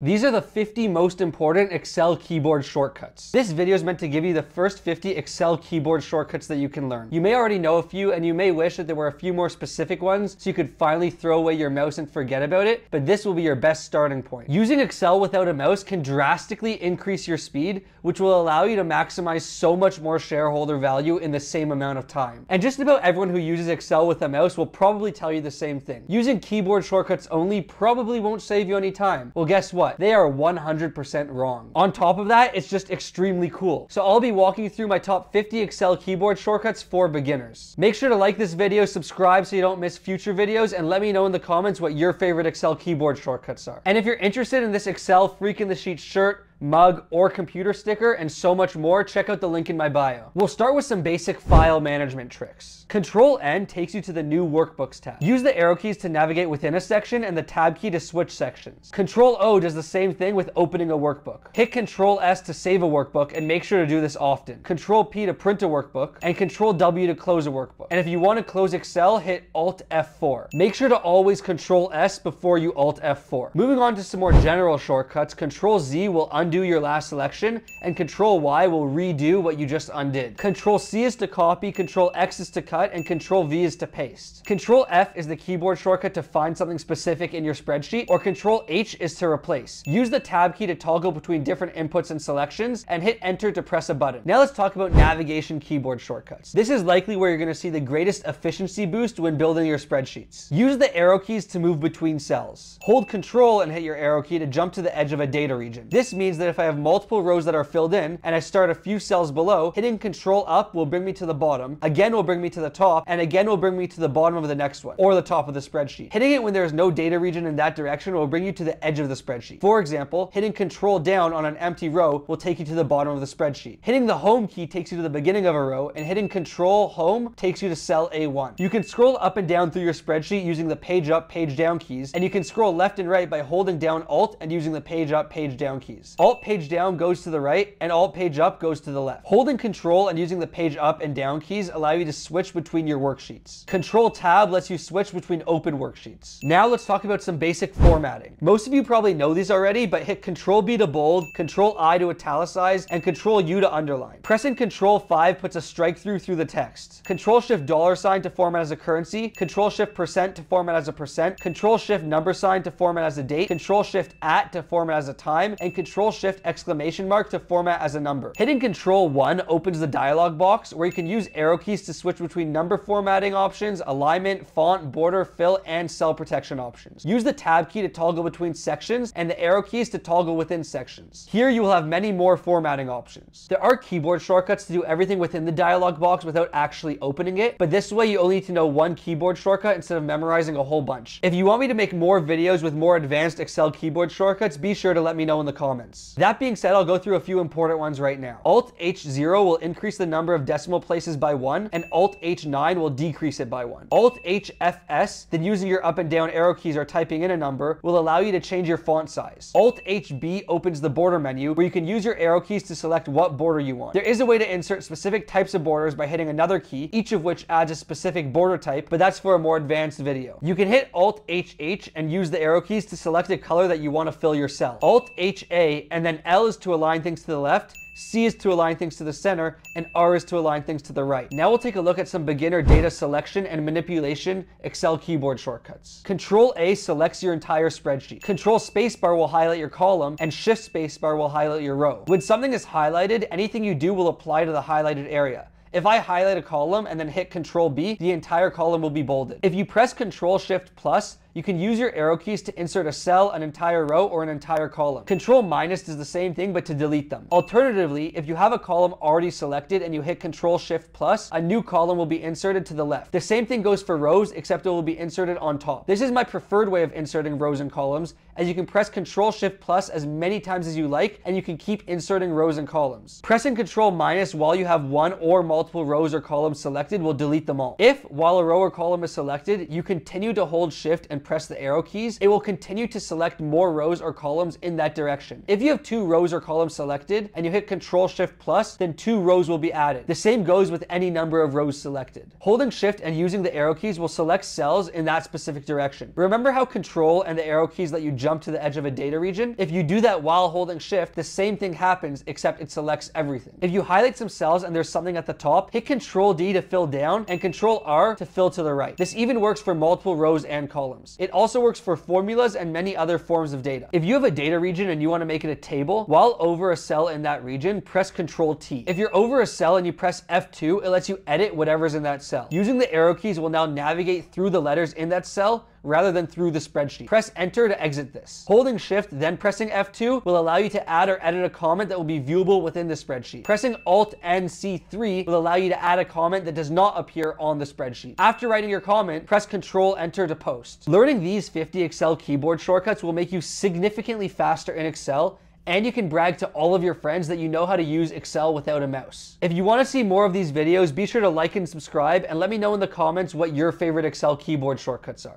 These are the 50 most important Excel keyboard shortcuts. This video is meant to give you the first 50 Excel keyboard shortcuts that you can learn. You may already know a few and you may wish that there were a few more specific ones so you could finally throw away your mouse and forget about it, but this will be your best starting point. Using Excel without a mouse can drastically increase your speed, which will allow you to maximize so much more shareholder value in the same amount of time. And just about everyone who uses Excel with a mouse will probably tell you the same thing. Using keyboard shortcuts only probably won't save you any time. Well, guess what? What? They are 100% wrong. On top of that, it's just extremely cool. So I'll be walking you through my top 50 Excel keyboard shortcuts for beginners. Make sure to like this video, subscribe so you don't miss future videos, and let me know in the comments what your favorite Excel keyboard shortcuts are. And if you're interested in this Excel Freak in the Sheet shirt, mug, or computer sticker, and so much more, check out the link in my bio. We'll start with some basic file management tricks. Control N takes you to the new workbooks tab. Use the arrow keys to navigate within a section and the tab key to switch sections. Control O does the same thing with opening a workbook. Hit Control S to save a workbook and make sure to do this often. Control P to print a workbook and Control W to close a workbook. And if you want to close Excel, hit Alt F4. Make sure to always Control S before you Alt F4. Moving on to some more general shortcuts, Control Z will undo undo your last selection, and Control Y will redo what you just undid. Control C is to copy, Control X is to cut, and Control V is to paste. Control F is the keyboard shortcut to find something specific in your spreadsheet, or Control H is to replace. Use the tab key to toggle between different inputs and selections, and hit enter to press a button. Now let's talk about navigation keyboard shortcuts. This is likely where you're gonna see the greatest efficiency boost when building your spreadsheets. Use the arrow keys to move between cells. Hold Control and hit your arrow key to jump to the edge of a data region. This means that if I have multiple rows that are filled in and I start a few cells below, hitting control up will bring me to the bottom, again will bring me to the top, and again will bring me to the bottom of the next one, or the top of the spreadsheet. Hitting it when there is no data region in that direction will bring you to the edge of the spreadsheet. For example, hitting control down on an empty row will take you to the bottom of the spreadsheet. Hitting the home key takes you to the beginning of a row, and hitting control home takes you to cell A1. You can scroll up and down through your spreadsheet using the page up, page down keys, and you can scroll left and right by holding down Alt and using the page up, page down keys. Alt page down goes to the right and alt page up goes to the left. Holding control and using the page up and down keys allow you to switch between your worksheets. Control tab lets you switch between open worksheets. Now let's talk about some basic formatting. Most of you probably know these already, but hit control B to bold, control I to italicize, and control U to underline. Pressing control 5 puts a strike through through the text. Control shift dollar sign to format as a currency, control shift percent to format as a percent, control shift number sign to format as a date, control shift at to format as a time, and control shift exclamation mark to format as a number. Hitting control 1 opens the dialog box where you can use arrow keys to switch between number formatting options, alignment, font, border, fill, and cell protection options. Use the tab key to toggle between sections and the arrow keys to toggle within sections. Here you will have many more formatting options. There are keyboard shortcuts to do everything within the dialog box without actually opening it, but this way you only need to know one keyboard shortcut instead of memorizing a whole bunch. If you want me to make more videos with more advanced Excel keyboard shortcuts, be sure to let me know in the comments. That being said, I'll go through a few important ones right now. Alt H0 will increase the number of decimal places by one, and Alt H9 will decrease it by one. Alt HFS, then using your up and down arrow keys or typing in a number, will allow you to change your font size. Alt HB opens the border menu where you can use your arrow keys to select what border you want. There is a way to insert specific types of borders by hitting another key, each of which adds a specific border type, but that's for a more advanced video. You can hit Alt HH and use the arrow keys to select a color that you want to fill your cell. Alt HA and then L is to align things to the left, C is to align things to the center, and R is to align things to the right. Now we'll take a look at some beginner data selection and manipulation Excel keyboard shortcuts. Control A selects your entire spreadsheet. Control spacebar will highlight your column, and Shift spacebar will highlight your row. When something is highlighted, anything you do will apply to the highlighted area. If I highlight a column and then hit Control B, the entire column will be bolded. If you press Control Shift plus, you can use your arrow keys to insert a cell, an entire row, or an entire column. Control minus does the same thing, but to delete them. Alternatively, if you have a column already selected and you hit Control Shift plus, a new column will be inserted to the left. The same thing goes for rows, except it will be inserted on top. This is my preferred way of inserting rows and columns, as you can press Control Shift plus as many times as you like, and you can keep inserting rows and columns. Pressing Control minus while you have one or multiple rows or columns selected will delete them all. If, while a row or column is selected, you continue to hold Shift and press the arrow keys, it will continue to select more rows or columns in that direction. If you have two rows or columns selected and you hit Control Shift plus, then two rows will be added. The same goes with any number of rows selected. Holding Shift and using the arrow keys will select cells in that specific direction. Remember how Control and the arrow keys let you jump to the edge of a data region? If you do that while holding Shift, the same thing happens except it selects everything. If you highlight some cells and there's something at the top, hit Control D to fill down and Control R to fill to the right. This even works for multiple rows and columns. It also works for formulas and many other forms of data. If you have a data region and you want to make it a table, while over a cell in that region, press Control T. If you're over a cell and you press F2, it lets you edit whatever's in that cell. Using the arrow keys will now navigate through the letters in that cell rather than through the spreadsheet. Press enter to exit this. Holding shift, then pressing F2 will allow you to add or edit a comment that will be viewable within the spreadsheet. Pressing Alt and C3 will allow you to add a comment that does not appear on the spreadsheet. After writing your comment, press Control Enter to post. Learning these 50 Excel keyboard shortcuts will make you significantly faster in Excel and you can brag to all of your friends that you know how to use Excel without a mouse. If you want to see more of these videos, be sure to like and subscribe and let me know in the comments what your favorite Excel keyboard shortcuts are.